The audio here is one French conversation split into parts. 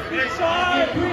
Inside.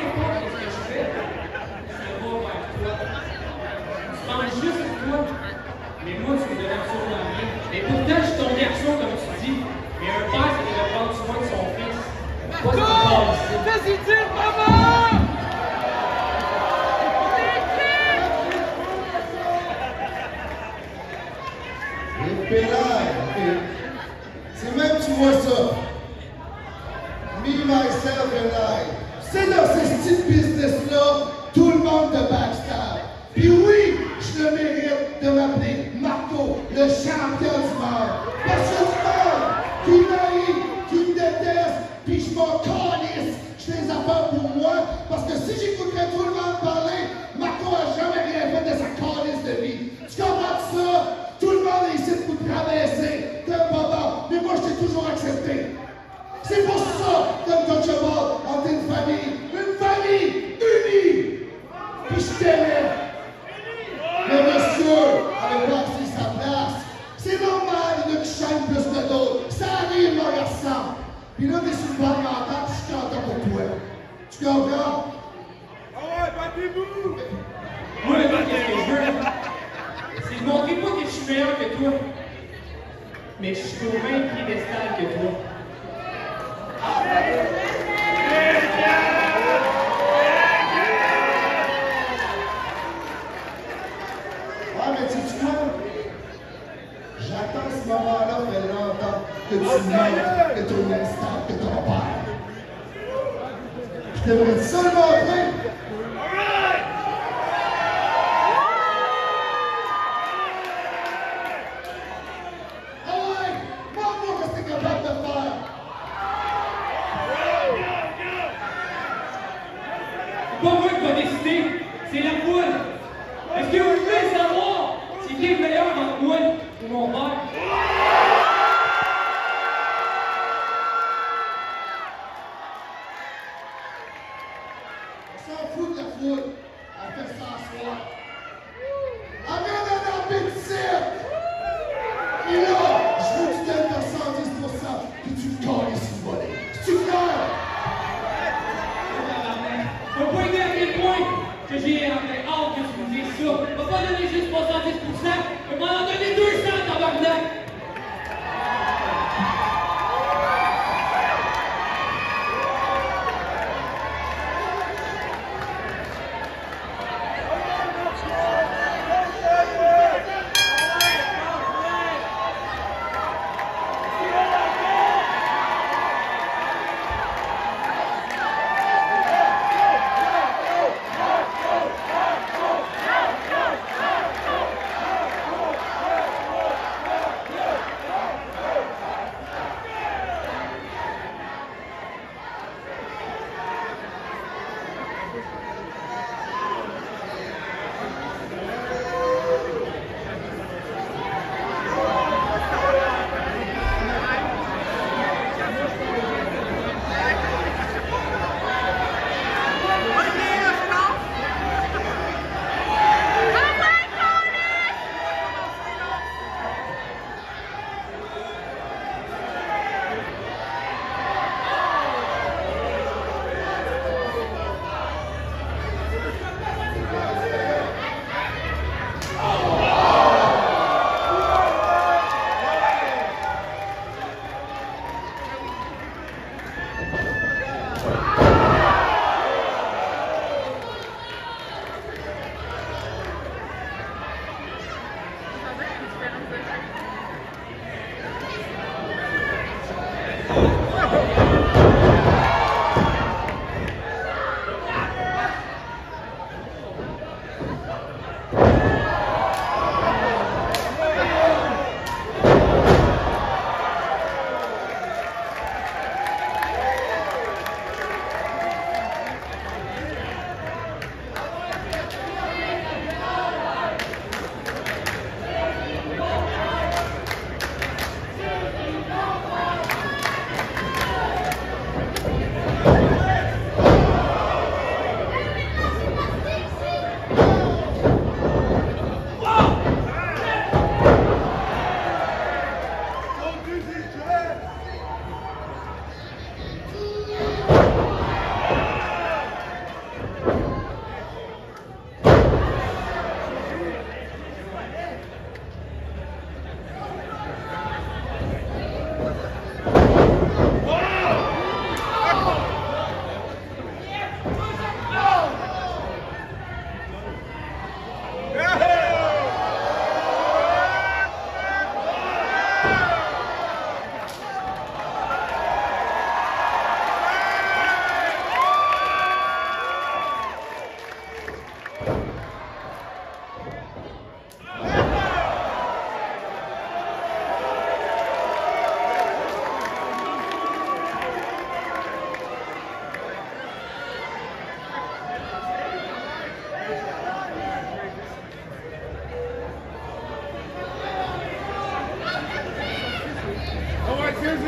que tu n'es que tu n'es pas que tu n'as pas. C'est mon seul que j'ai entre autres que je vous. On va pas donner juste 70%, mais on va en donner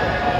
Yeah.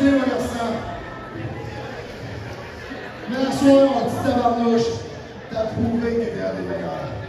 respect, regarde ça. Mais la soirée, on dit tabarnouche, t'as prouvé que t'es un des meilleurs.